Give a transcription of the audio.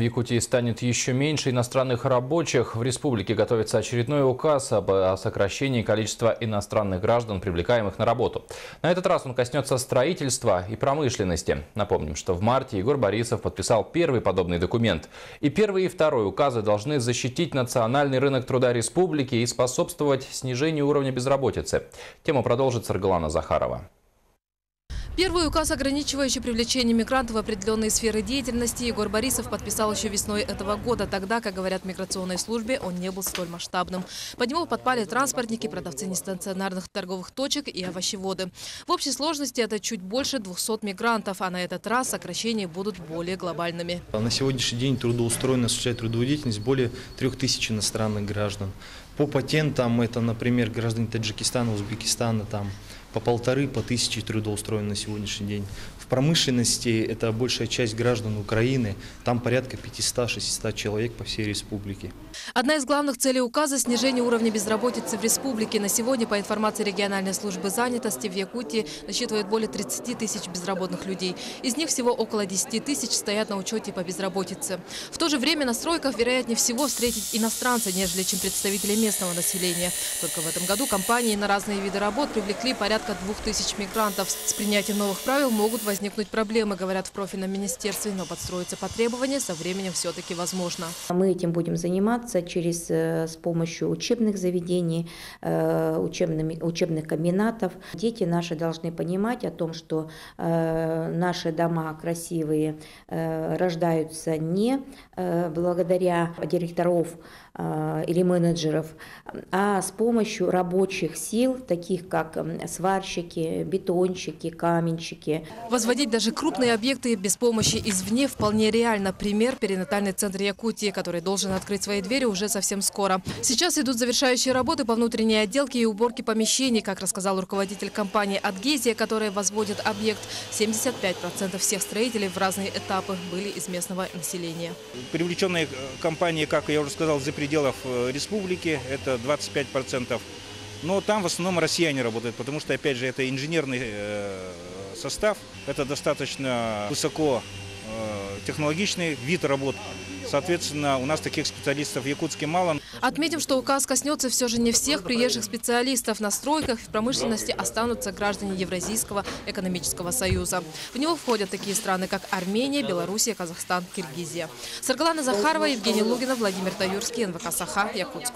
В Якутии станет еще меньше иностранных рабочих. В республике готовится очередной указ об о сокращении количества иностранных граждан, привлекаемых на работу. На этот раз он коснется строительства и промышленности. Напомним, что в марте Егор Борисов подписал первый подобный документ. И первый и второй указы должны защитить национальный рынок труда республики и способствовать снижению уровня безработицы. Тему продолжит Саргалана Захарова. Первый указ, ограничивающий привлечение мигрантов в определенные сферы деятельности, Егор Борисов подписал еще весной этого года. Тогда, как говорят в миграционной службе, он не был столь масштабным. Под него подпали транспортники, продавцы нестационарных торговых точек и овощеводы. В общей сложности это чуть больше 200 мигрантов, а на этот раз сокращения будут более глобальными. На сегодняшний день трудоустроено, осуществляет трудовую деятельность более 3000 иностранных граждан. По патентам это, например, граждане Таджикистана, Узбекистана, там по полторы, по тысяче трудоустроены на сегодняшний день. Промышленности это большая часть граждан Украины, там порядка 500-600 человек по всей республике. Одна из главных целей указа – снижение уровня безработицы в республике. На сегодня, по информации региональной службы занятости, в Якутии насчитывает более 30 тысяч безработных людей. Из них всего около 10 тысяч стоят на учете по безработице. В то же время на стройках, вероятнее всего, встретить иностранца, нежели чем представители местного населения. Только в этом году компании на разные виды работ привлекли порядка двух тысяч мигрантов. С принятием новых правил могут возникнуть проблемы, говорят в профильном министерстве, но подстроиться по требованиям со временем все-таки возможно. Мы этим будем заниматься через, э, с помощью учебных заведений, э, учебными, учебных комбинатов. Дети наши должны понимать о том, что э, наши дома красивые рождаются не благодаря директоров или менеджеров, а с помощью рабочих сил, таких как сварщики, бетонщики, каменщики. Возводить даже крупные объекты без помощи извне вполне реально. Пример – перинатальный центр Якутии, который должен открыть свои двери уже совсем скоро. Сейчас идут завершающие работы по внутренней отделке и уборке помещений, как рассказал руководитель компании «Адгезия», которая возводит объект. 75% всех строителей в разные этапы были из местного населения. Привлеченные компании, как я уже сказал, за пределов э, республики, это 25%. Но там в основном россияне работают, потому что, опять же, это инженерный э, состав, это достаточно высоко э, технологичный вид работ. Соответственно, у нас таких специалистов в Якутске мало. Отметим, что указ коснется все же не всех приезжих специалистов. На стройках в промышленности останутся граждане Евразийского экономического союза. В него входят такие страны, как Армения, Белоруссия, Казахстан, Киргизия. Саргалана Захарова, Евгений Лугина, Владимир Таюрский, НВК «Саха», Якутск.